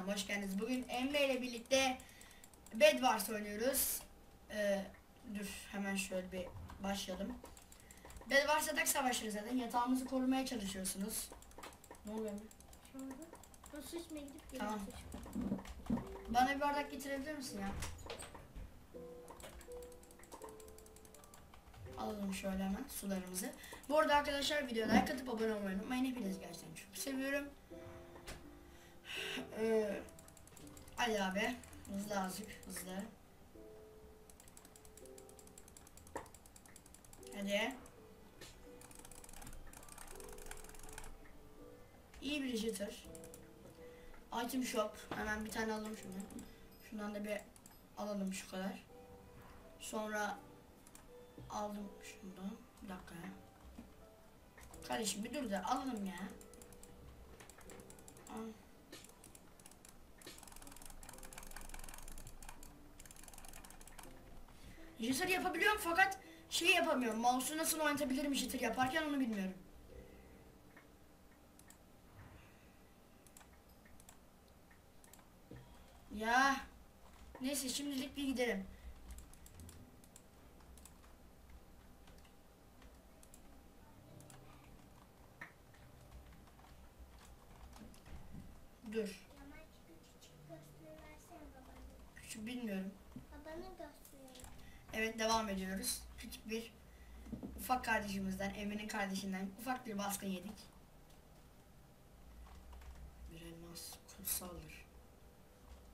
kanalıma hoş geldiniz. Bugün Emre ile birlikte Bed Wars oynuyoruz. Ee, dur hemen şöyle bir başlayalım. Bed Wars yatak savaşları zaten. Yatağımızı korumaya çalışıyorsunuz. Ne oluyor ben su içmeye gidip Tamam. Bana bir bardak getirebilir misin ya? Alalım şöyle hemen sularımızı. Bu arada arkadaşlar videoya like atıp abone olmayı unutmayın. Hepiniz gerçekten çok seviyorum. Ee, abi. Hızlı azıcık. Hızlı. Hadi. İyi bir jitter. Item shop. Hemen bir tane alalım şunu. Şundan da bir alalım şu kadar. Sonra aldım şundan. Bir dakika. Kardeşim bir dur da alalım ya. Al. Jitter yapabiliyorum fakat şey yapamıyorum. Mouse'u nasıl oynatabilirim jitter yaparken onu bilmiyorum. Ya. Neyse şimdilik bir gidelim. Dur. Ama küçük gösteri versene babana. Küçük bilmiyorum. Babana göster. Evet devam ediyoruz. Küçük bir ufak kardeşimizden, Emre'nin kardeşinden ufak bir baskın yedik. Bir elmas kutsaldır.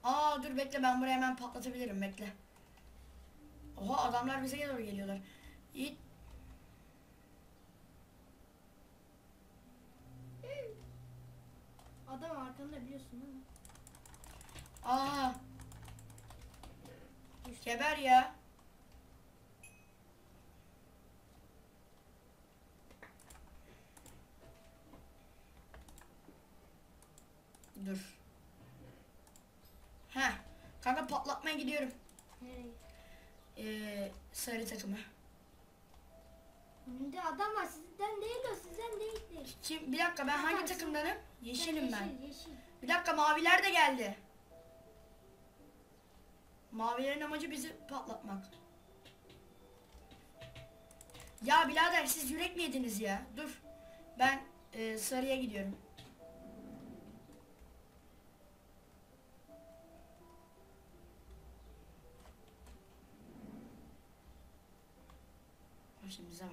Aa dur bekle ben buraya hemen patlatabilirim bekle. Oha adamlar bize doğru geliyorlar. İyi. Adam arkanda biliyorsun değil mi? Aa. Geber ya. Dur. Heh. Kanka patlatmaya gidiyorum. Nereye? Ee, sarı takımı. Önünde adam var sizden değil o sizden değil değil. Kim? Bir dakika ben hangi takımdanım? Yeşilim ben. Yeşil yeşil. Bir dakika maviler de geldi. Mavilerin amacı bizi patlatmak. Ya birader siz yürek mi yediniz ya? Dur. Ben e, sarıya gidiyorum. Bak bize var.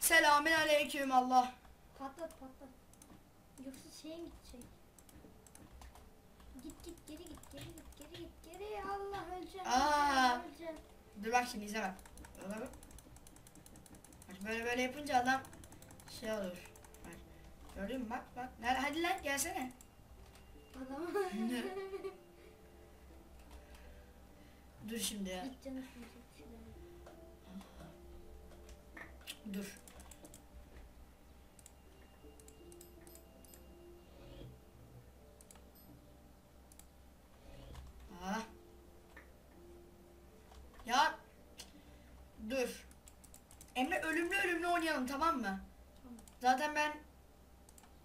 Selamün aleyküm Allah. Patlat patlat. Yoksa şeye gidecek. Git git geri git geri git geri git geri Allah öleceğim. Aa. öleceğim. Dur bak şimdi izle bak. Bak, bak. Bak böyle böyle yapınca adam şey olur. Bak. Gördün mü bak bak. Hadi lan gelsene. Adam. Dur şimdi ya. Dur. Ah. Ya. Dur. Emre ölümlü ölümlü oynayalım tamam mı? Zaten ben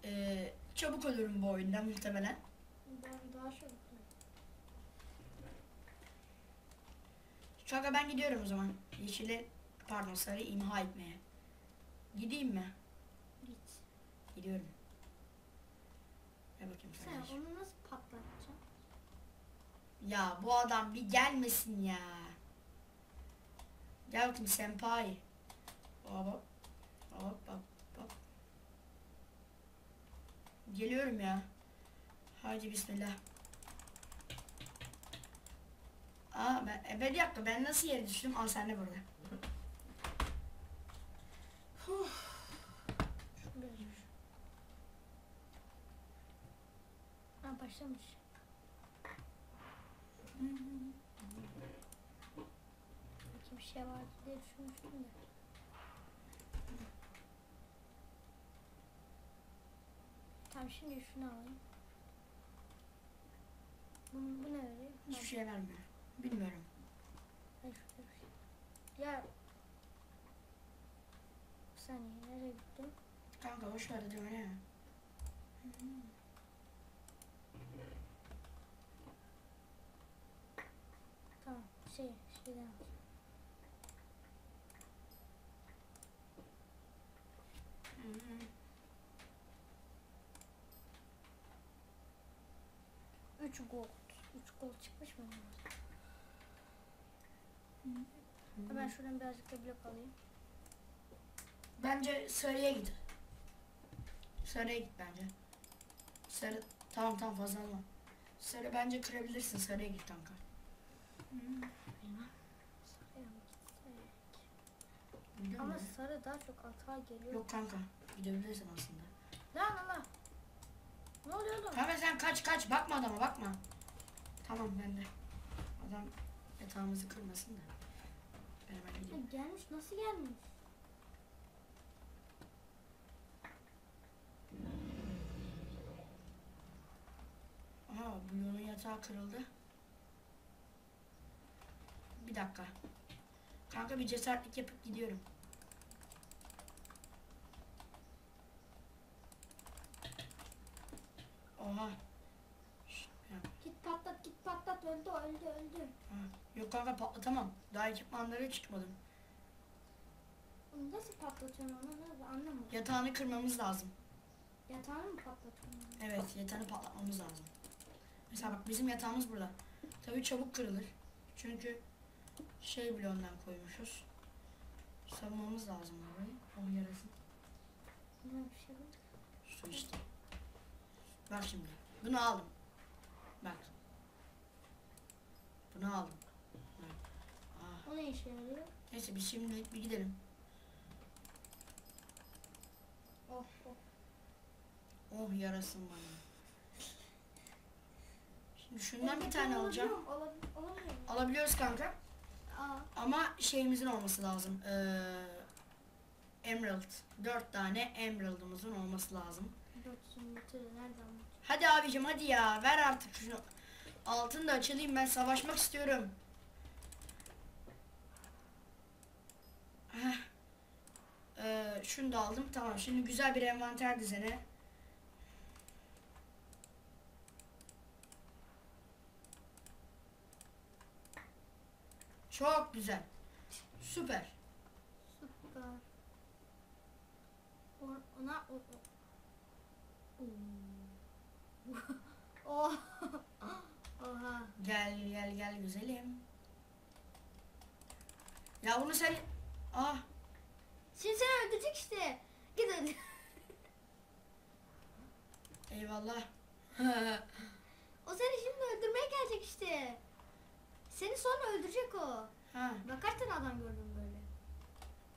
eee, çabuk ölürüm bu oyunda muhtemelen. Ben daha çabuk. Kanka ben gidiyorum o zaman. Yeşili pardon sarı imha etmeye. Gideyim mi? Git. Gidiyorum. Gel bakayım Sen kardeşim. onu nasıl patlatacaksın? Ya bu adam bir gelmesin ya. Gel bakayım senpai. Hop hop. Hop hop hop. Geliyorum ya. Haydi bismillah. Aa ben, e, dakika ben nasıl yere düştüm? Al sen de burada. Ha başlamış. Belki bir şey vardı diye düşünmüştüm de. Tamam şimdi şunu alayım. Bu, bu ne veriyor? Hiçbir şey vermiyor. Bilmiyorum. Ya. Bir saniye nereye gittim? Kanka boş ver hadi öyle ya. Tamam şey şeyden. Üç gold. Üç gold çıkmış mı? Ben şuradan birazcık da blok alayım. Bence sarıya git. Sarıya git bence. Sarı tamam tamam fazla alma. Sarı bence kırabilirsin sarıya git kanka. Biliyor Ama sarı daha çok hata geliyor. Yok kanka gidebilirsin aslında. Lan Allah. Ne oluyor oğlum? Kanka sen kaç kaç bakma adama bakma. Tamam ben de. Adam yatağımızı kırmasın da. Ben hemen Ya gideyim. gelmiş nasıl gelmiş? Aha Blue'nun yatağı kırıldı. Bir dakika. Kanka bir cesaretlik yapıp gidiyorum. Oha. Şş, bir dakika. Git patlat öldü öldü öldü. Ha, Yok kanka patlatamam. Daha ekipmanları çıkmadım. Onu nasıl patlatıyorsun onu nasıl anlamadım. Yatağını kırmamız lazım. Yatağını mı patlatıyorsun? Evet yatağını patlatmamız lazım. Mesela bak bizim yatağımız burada. Tabii çabuk kırılır. Çünkü şey bloğundan koymuşuz. Savunmamız lazım orayı. O yarasın. Şey? Su işte. Bak şimdi. Bunu aldım. Bak. Bunu aldım. O ne işe yarıyor? Neyse biz şimdi bir gidelim. Oh oh. Oh yarasın bana. Şimdi şundan bir tane alacağım. Alabiliyoruz kanka. Ama şeyimizin olması lazım. Ee, Emerald. Dört tane Emerald'ımızın olması lazım. Bu? Hadi abicim hadi ya. Ver artık şunu. Altını da açılayım ben savaşmak istiyorum. Ee, şunu da aldım. Tamam şimdi güzel bir envanter düzeni. Çok güzel. Süper. Süper. Ona oh. Gel gel gel güzelim. Ya bunu sen... Ah Şimdi seni öldürecek işte. Git öldür. eyvallah. O seni şimdi öldürmeye gelecek işte. Seni sonra öldürecek o. ha Bak kaç tane adam gördüm böyle.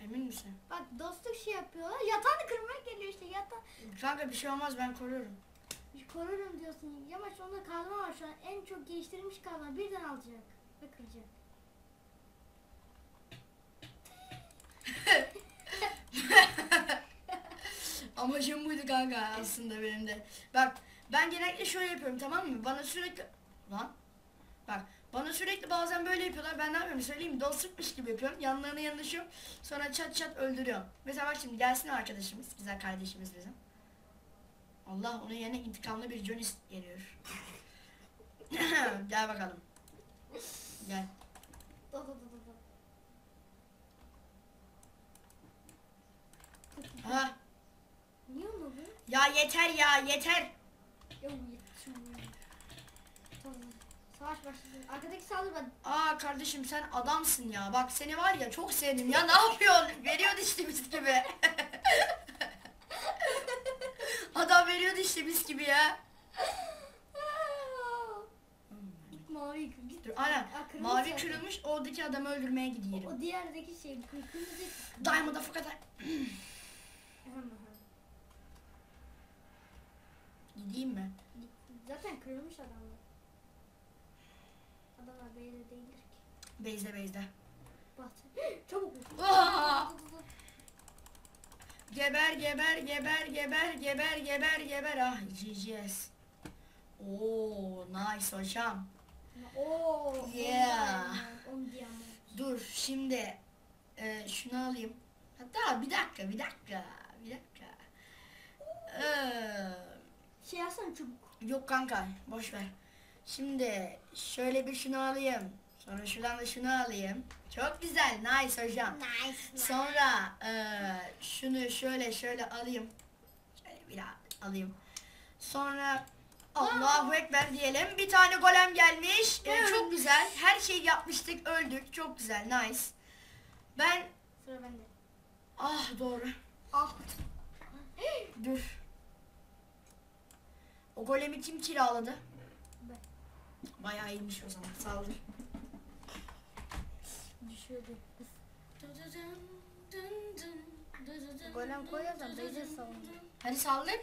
emin misin? Bak dostluk şey yapıyorlar. Yatağını kırmaya geliyor işte. Yatağı Kanka bir şey olmaz ben koruyorum. Korurum diyorsun. Yamaç onda kazma var şu an. En çok geliştirilmiş kazma. Birden alacak. Ve kıracak. Amacım buydu kanka aslında benim de. Bak ben genellikle şöyle yapıyorum tamam mı? Bana sürekli... Lan. Bak bana sürekli bazen böyle yapıyorlar. Ben ne yapıyorum söyleyeyim mi? Dostlukmuş gibi yapıyorum. Yanlarına yanaşıyorum. Sonra çat çat öldürüyorum. Mesela bak şimdi gelsin arkadaşımız. Güzel kardeşimiz bizim. Allah onun yerine intikamlı bir Johnny geliyor. Gel bakalım. Gel. Da da da da da. Ha. Niye bu? Ya yeter ya yeter. Yok yetişim. Tamam. Savaş başlasın. Arkadaki saldırı ben. Aa kardeşim sen adamsın ya. Bak seni var ya çok sevdim. Ya ne yapıyorsun? Veriyordu işte mis gibi. Adam veriyordu işte mis gibi ya. Git mavi kır. Git. Dur, aynen. Kırmızı Mavi zaten. kırılmış oradaki adamı öldürmeye gidiyorum. o diğerdeki şey kır- kırmızı. Diamond'a fakat hı. gideyim mi? Zaten kırılmış adamlar. Adamlar böyle değildir ki. Beyze beyze. Bahçe. Çabuk. Aa! Geber geber geber geber geber geber geber ah GGS. Oo nice hocam. Oo. Yeah. On diamond. Dur şimdi e, şunu alayım. Hatta bir dakika bir dakika bir dakika. Ee, Şey alsana çubuk. yok kanka boş ver. Şimdi şöyle bir şunu alayım. Sonra şuradan da şunu alayım. Çok güzel nice hocam. Nice. Sonra eee, şunu şöyle şöyle alayım. Şöyle bir daha alayım. Sonra Allahu Ekber diyelim. Bir tane golem gelmiş. Ee, çok güzel. Her şeyi yapmıştık. Öldük. Çok güzel. Nice. Ben Sıra bende. ah doğru. Ah. Dur. O golemi kim kiraladı? Ben. Bayağı iyiymiş o zaman. Saldır. Düşürdü. Golem koyarsan beyze salınır. Hadi saldır.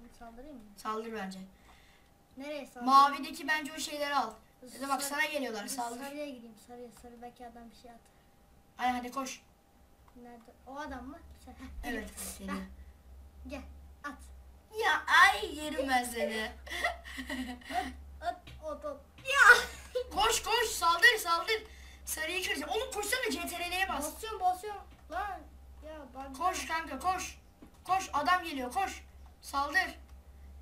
Onu Saldırayım mı? Saldır bence. Nereye saldırayım? Mavideki bence o şeyleri al. Ya da bak sana geliyorlar. Saldır. Sarıya gideyim. Sarıya. Sarı belki adam bir şey atar. Ay hadi koş. Nerede? O adam mı? Sen. heh, Evet. gel. Geliyor. Gel. At. Ya ay yerim ben seni. At. At. At. Ya. koş koş saldır saldır. Sarıyı kıracağım. Oğlum koşsana CTRL'ye bas. Basıyorum basıyorum. Lan. Ya bak. Koş kanka koş. Koş adam geliyor koş. Saldır.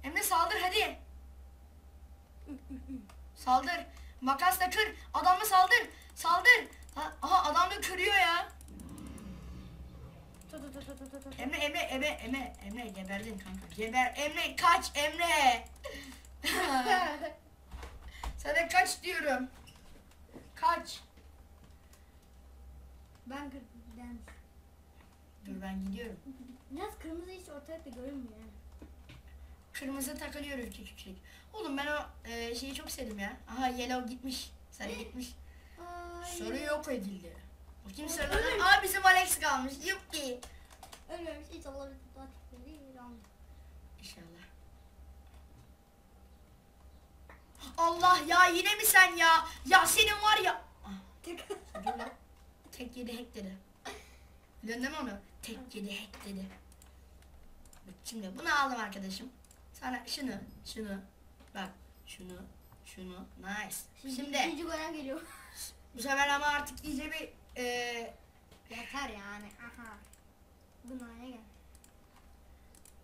Emre saldır hadi. Saldır. Makasla kır. Adamı saldır. Saldır. Ha- Aha adam da kırıyor ya. Emre Emre Emre Emre Emre geberdin kanka. Geber Emre kaç Emre. Sana kaç diyorum. Kaç. Ben kır. Ben. Dur ben gidiyorum. Biraz kırmızı hiç ortalıkta görünmüyor. Kırmızı takılıyor ülke küçük. Oğlum ben o e, şeyi çok sevdim ya. Aha yellow gitmiş. Sarı gitmiş. Ay. Sarı yok edildi. Bakayım evet. Aa bizim Alex kalmış. Yuppi. Ölmemiş. Hiç Allah bir tutar. İnşallah. Allah ya yine mi sen ya? Ya senin var ya. Ah, dur lan. Tek yedi hack dedi. Biliyorsun değil mi onu? Tek yedi hack dedi. Şimdi bunu aldım arkadaşım. Sana şunu, şunu, bak şunu, şunu, nice. Şimdi, Şimdi ikinci golem geliyor. bu sefer ama artık iyice bir e, Yeter yani. Aha. Bunaya gel.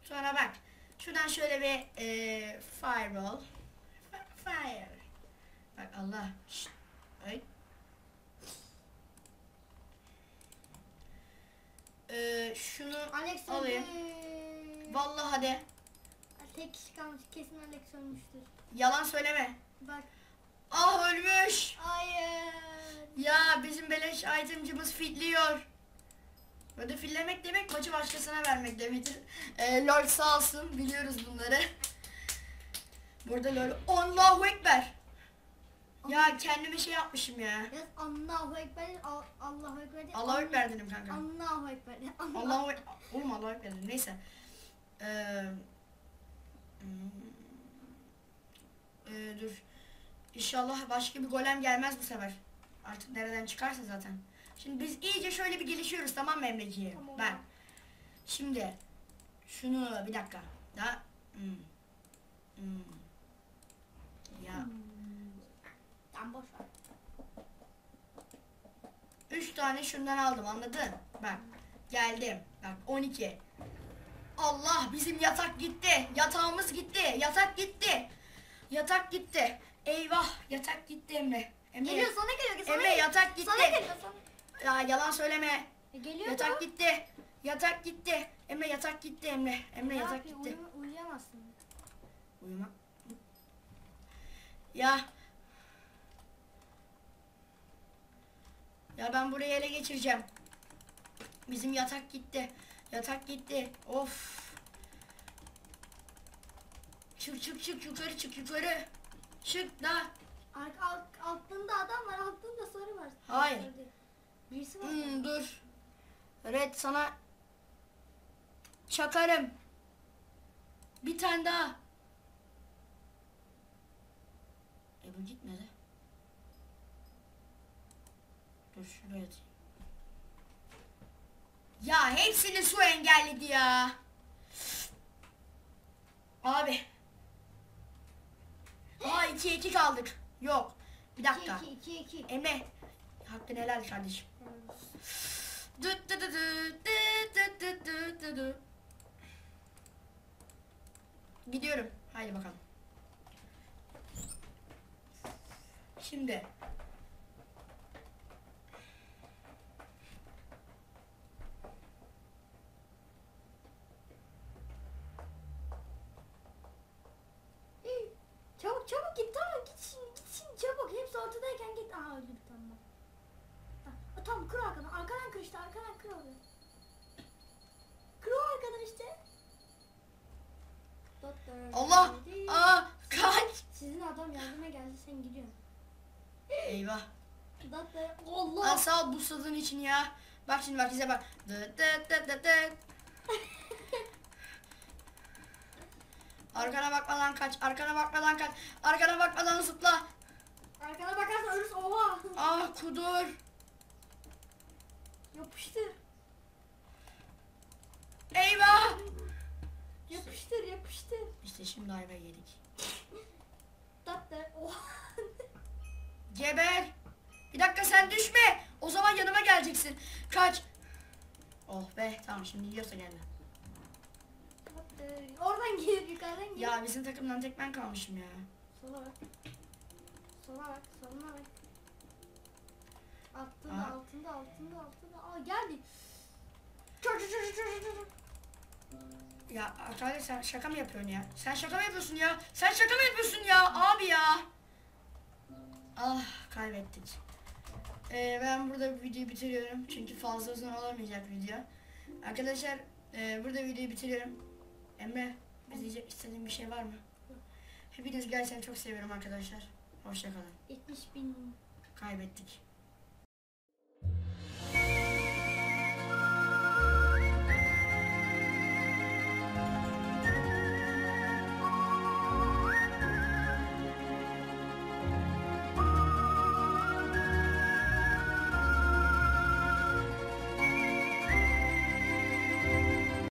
sonra bak. Şuradan şöyle bir e, fireball. Fire. Bak Allah. Şşt. Ay. E, şunu Alex alayım. öldü. Vallahi hadi. Tek kişi kalmış. Kesin Alex ölmüştür. Yalan söyleme. Bak. Ah ölmüş. Hayır. Ya bizim beleş itemcımız fitliyor. Böyle fillemek demek maçı başkasına vermek demektir. Ee, lol sağ olsun biliyoruz bunları. Burada lol. Allahu Ekber. Ya kendime şey yapmışım ya. Yaz Allahu Ekber. Al- Allahu Ekber. Allahu Ekber dedim kanka. Allahu Ekber. Allahu Ekber. Oğlum Allahu Ekber dedim. Neyse. Ee, ee, dur. İnşallah başka bir golem gelmez bu sefer. Artık nereden çıkarsa zaten. Şimdi biz iyice şöyle bir gelişiyoruz tamam mı Emreciğim? Tamam. Ben. Şimdi şunu bir dakika. Daha hmm. Hmm. Ya Hmm. Tamam boş ver. üç tane şundan aldım anladın? Bak geldim. Bak 12. Allah bizim yatak gitti. Yatağımız gitti. Yatak gitti. Yatak gitti. Eyvah yatak gitti Emre. Emre, Geliyor sana geliyor. Sana Emre geliyor. yatak gitti. Sana geliyor sana. Ya yalan söyleme. E, geliyor Yatak da. gitti. Yatak gitti. Emre yatak gitti Emre. Emre Ne yatak yapayım, gitti. uyuyamazsın. Uyuma. Ya. Ya ben burayı ele geçireceğim. Bizim yatak gitti. Yatak gitti. Of. Çık çık çık yukarı çık yukarı. Çık da. Alt, alt, altında adam var. Altında sarı var. Hayır. Birisi var. Hmm, dur. Red sana çakarım. Bir tane daha. E bu gitmedi. Dur şunu. Ya hepsini su engelledi ya. Abi. Aa 2 2 kaldık. Yok. Bir dakika. 2 2 2 2. Hakkın helal kardeşim. Düt düt düt düt düt düt düt düt. Gidiyorum. Haydi bakalım. Şimdi git. Aha öldü bir tane. Ha, tamam kır arkadan. Arkadan kır işte arkadan kır abi. Kır o arkadan işte. Doktor. Allah! geldi. Aa kaç. Sizin adam yardıma geldi sen gidiyorsun. Eyvah. Doktor. Aa, Allah. sağ ol bu sözün için ya. Bak şimdi bak bize bak. Dıt dıt dıt dıt dıt. Arkana bakmadan kaç. Arkana bakmadan kaç. Arkana bakmadan zıpla. Arkana bakarsan ölürsün. Oha. Ah kudur. Yapıştır. Eyvah. Yapıştır yapıştır. İşte şimdi ayva yedik. Doktor. Oha. Geber. Bir dakika sen düşme. O zaman yanıma geleceksin. Kaç. Oh be tamam şimdi yiyorsa gelme. Oradan gir yukarıdan gir. Ya bizim takımdan tek ben kalmışım ya. Bak. Sola bak. Soluna bak. Altında, Aha. altında, altında, altında. Aa geldi. Çor çor çor çor çor. Ya arkadaş sen şaka mı yapıyorsun ya? Sen şaka mı yapıyorsun ya? Sen şaka mı yapıyorsun ya? Abi ya. Ah kaybettik. Ee, ben burada bu videoyu bitiriyorum. Çünkü fazla uzun olamayacak video. Arkadaşlar e, burada videoyu bitiriyorum. Emre biz diyecek istediğin bir şey var mı? Hepiniz gerçekten çok seviyorum arkadaşlar. Hoşçakalın. 70 bin. Kaybettik.